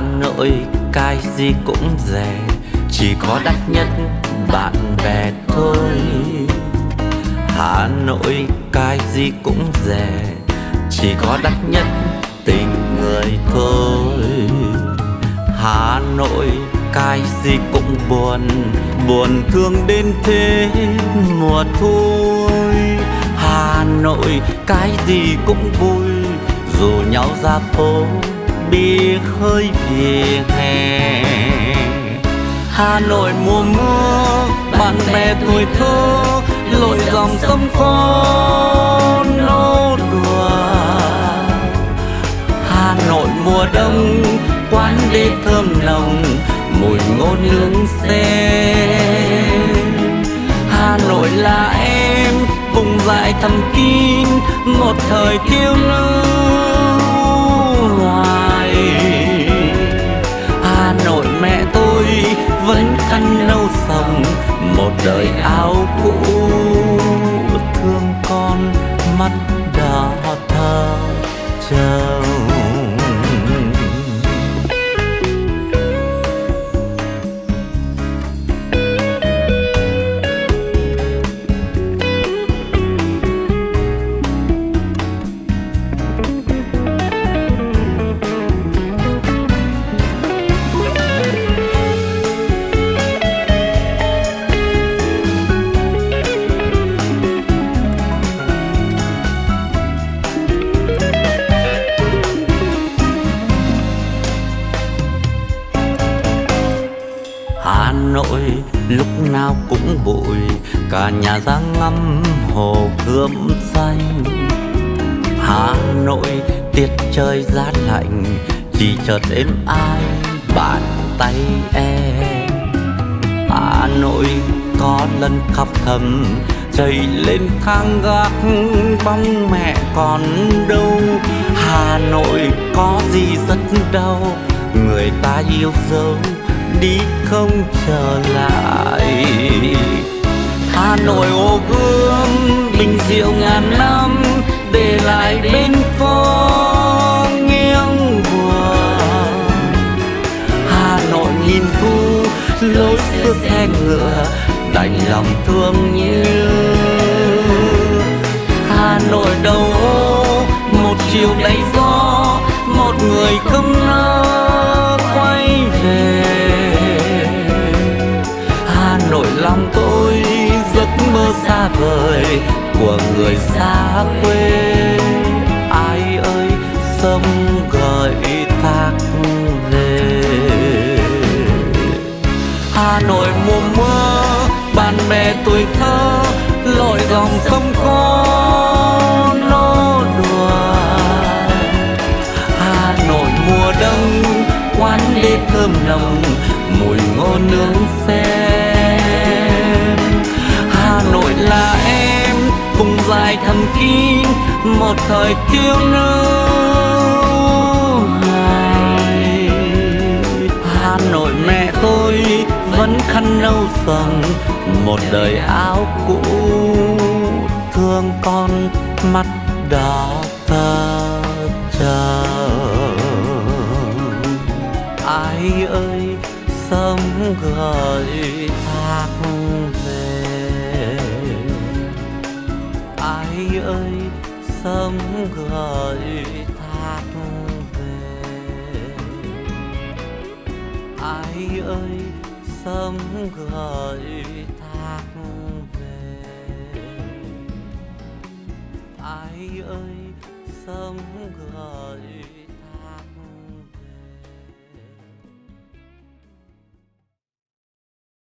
Nội, cái gì cũng rẻ. Chỉ có đắt nhất bạn bè thôi. Hà Nội, cái gì cũng rẻ. Chỉ có đắt nhất tình người thôi. Hà Nội, cái gì cũng buồn. Buồn thương đến thế mùa thôi Hà Nội, cái gì cũng vui. Dù nhau ra phố đi khơi về hè. Hà Nội mùa mưa bạn bè tuổi thơ lội dòng sông có nô đùa. Hà Nội mùa đông quán đê thơm nồng mùi ngô nướng xe. Hà Nội là em vùng dại thầm kín một thời thiếu nữ đời áo cũ thương con mắt đỏ thơ chờ. Nội lúc nào cũng bụi Cả nhà ra ngắm hồ gươm xanh. Hà Nội, tiết trời giá lạnh, Chỉ chợt êm ai bàn tay em. Hà Nội có lần khắp thầm Chạy lên thang gác, bóng mẹ còn đâu? Hà Nội có gì rất đau? Người ta yêu dấu đi không trở lại. Hà Nội ô gươm, bình rượu ngàn năm, để lại bên phố nghiêng buồn Hà Nội nghìn thu, lối xưa xe ngựa, đành lòng thương như. Hà Nội đầu ô, một chiều đầy gió, một người không xa vời của người xa quê. Ai ơi, sông gợi thác về. Hà Nội mùa mưa, bạn bè tuổi thơ, lội dòng sông có nô đùa. Hà Nội mùa đông, quán đê thơm nồng, mùi ngô nướng xe cùng dài thầm kín, một thời thiếu nữ hoài. Hà Nội mẹ tôi vẫn khăn nâu sần, một đời áo cũ thương con mắt đỏ ta chờ ai ơi, sớm gửi sớm gợi thác về ai ơi sớm gợi thác về ai ơi sớm gửi